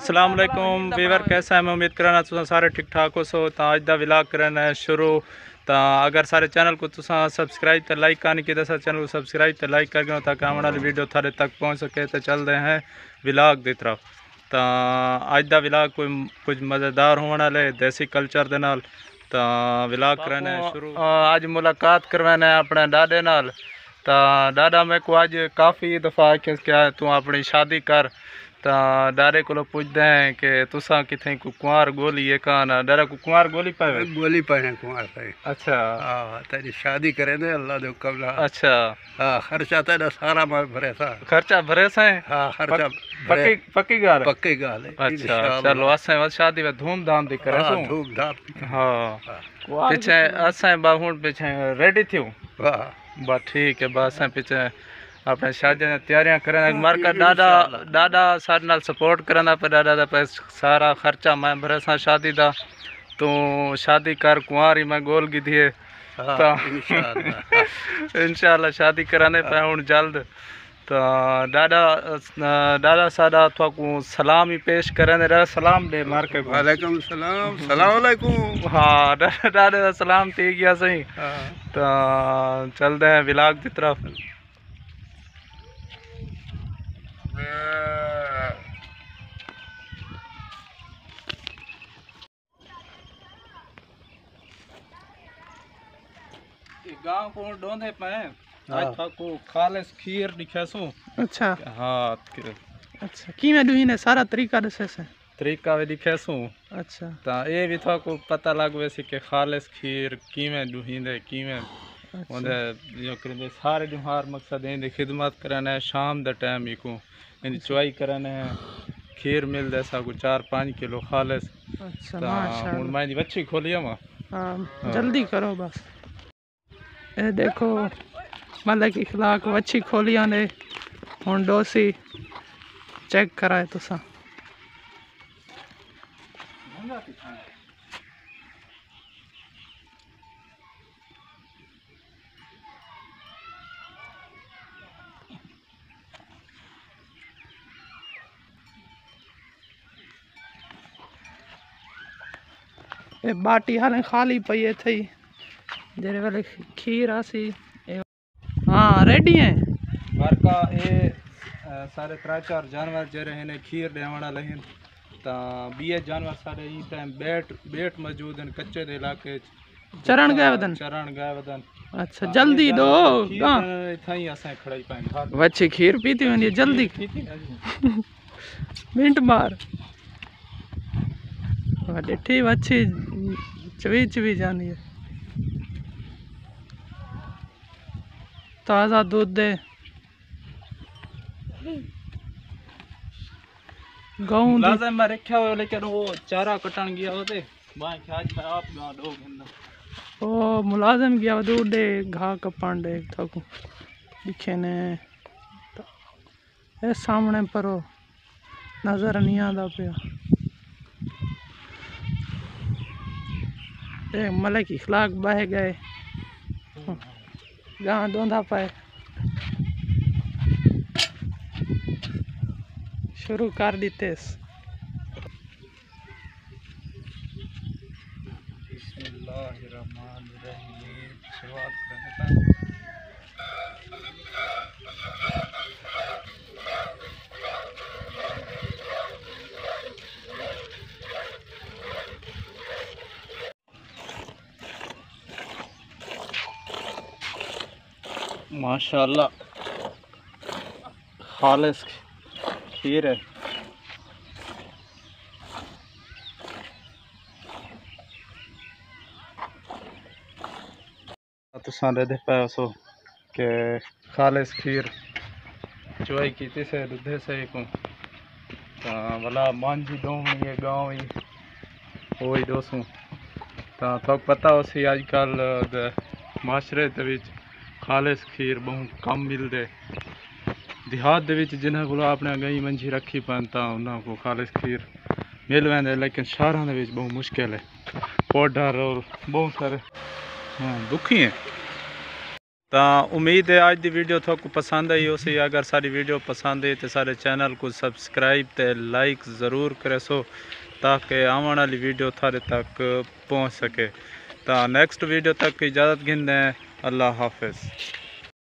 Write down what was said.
Aslam Weber कैसा है? मैं उम्मीद करा तुम सारे ठीक ठाक हो सो तो अज का विलाग करना शुरू। तो अगर सारे चैनल को तुम तो लाइक का नहीं किया सारे चैनल को सब्सक्राइब तो लाइक कर गया ताकि आने वाली वीडियो थोड़े तक पहुँच सके। तो चल रहे हैं विलाग की तरफ़। तो अज का विलाग कोई कुछ मज़ेदार होने वाले देसी कल्चर के नाल। विलाग करना शुरू। अज मुलाकात करवाने अपने डाडे नाल। तो डाडा तो मेरे को अज काफ़ी दफ़ा आखिर क्या तू अपनी शादी कर। तो डारे को पूछते हैं कि तुसा किथे को गोली है कान डारा को कुंवार गोली पावे गोली पाए कुंवार पाए अच्छा हाँ तेरी शादी करे दे अल्लाह दे कबला अच्छा हाँ खर्चा तेरा सारा मार भरे सा खर्चा भरे सा हाँ खर्चा पक्की पक्की गाल पक्की गाल अच्छा चलो असे वा शादी में धूमधाम दी करे सो धूमधाम हाँ पीछे असे बा हुन पीछे रेडी थियो वाह बा ठीक है बा असे पीछे अपने शादी दी तैयारियाँ करन मर दादा डाडा सारे नाल सपोर्ट करना पे डाडा दा पे सारा खर्चा मैं भरे सा शादी दा तू शादी कर कुंवारी मैं गोल की हाँ, तो इंशाल्लाह शादी कराने पे हूँ जल्द तो दादा दादा थोकू सलाम ही पेश करें सलाम दे मार के वालेकुम सलाम सलाम अलैकुम हाँ दादा सलाम थी गया सही तो चलते हैं विलाग की तरफ़ गाँव हाँ। को पे आज खालस खीर दिखेसो अच्छा। हाँ अच्छा। की दुही ने सारा तरीका दसे से तरीका वे दिखेसो अच्छा। ता ए भी को पता लागवे से के खीर की दुही की अच्छा। सारे जो हर मकसद इन खिदमत कराना है शाम का टाइम एक इन चुवाई कराना है खीर मिलता सा को चार पाँच किलो खालस। अच्छा मैं बच्ची खोली वहाँ जल्दी करो बस। ये देखो मतलब कि खिलाक वच्छी खोलिया ने। हूँ डोसी चेक कराए तुसा। એ બાટી હારે ખાલી પઈએ થઈ. જ્યારે પેલી ખીર આસી हाँ रेडी हैं घर का ये सारे त्रा चार जानवर जरे हैं खीर देवना लहन ता बीए जानवर सारे ई टाइम बैट बैट मौजूद हैं कच्चे दे इलाके चरण गए वदन चरण गए वदन अच्छा जल्दी दो हाँ थाई असे खड़ाई पाए वच्छी खीर पीती हुई जल्दी मिनट मार ॾिठी वच्छी चवी चवी जानी है ताज़ा दूध दे दी लाजम मैं रखा हुआ लेकिन वो चारा कटन गया होते बाएँ आज मैं आप गाँव दो ओ मुलाजिम गया वा दूध दे घाह कपन दे थकू दिखे ने ए सामने परो नज़र नहीं आता पिया ए मलक इखलाक बह गए गां दोंधा पाए शुरू कर दीते शुरुआत माशाल्लाह। खालस खीर है। तुसा रेद सो के खालस खीर चुवाई की से दुधे से को भला मांझी दो ये गाँव ही वो ही दोसों तो पता हो सी अजकल माशरे के बच्चे ਖਾਲਿਸ ਖੀਰ ਬਹੁਤ ਕਮ ਮਿਲਦੇ ਦਿਹਾਤ ਦੇ ਵਿੱਚ ਜਿਨ੍ਹਾਂ ਕੋਲ ਆਪਣੇ ਗਈ ਮੰਜੀ ਰੱਖੀ ਪਨ ਤਾਂ ਉਹਨਾਂ ਕੋ ਖਾਲਿਸ ਖੀਰ ਮਿਲ ਵੈਂਦੇ ਲੇਕਿਨ ਸ਼ਹਿਰਾਂ ਦੇ ਵਿੱਚ ਬਹੁਤ ਮੁਸ਼ਕਿਲ ਹੈ ਪਾਊਡਰ ਔਰ ਬਹੁਤ ਸਾਰੇ ਹਾਂ ਦੁਖੀ ਹੈ ਤਾਂ ਉਮੀਦ ਹੈ ਅੱਜ ਦੀ ਵੀਡੀਓ ਤੁਹਾਨੂੰ ਪਸੰਦ ਆਈ ਹੋਸੀ ਅਗਰ ਸਾਡੀ ਵੀਡੀਓ ਪਸੰਦ ਹੈ ਤੇ ਸਾਡੇ ਚੈਨਲ ਨੂੰ ਸਬਸਕ੍ਰਾਈਬ ਤੇ ਲਾਈਕ ਜ਼ਰੂਰ ਕਰੇ ਸੋ ਤਾਂ ਕਿ ਆਉਣ ਵਾਲੀ ਵੀਡੀਓ ਤੁਹਾਡੇ ਤੱਕ ਪਹੁੰਚ ਸਕੇ ਤਾਂ ਨੈਕਸਟ ਵੀਡੀਓ ਤੱਕ ਇਜਾਜ਼ਤ ਗਿੰਦੇ अल्लाह हाफिज़।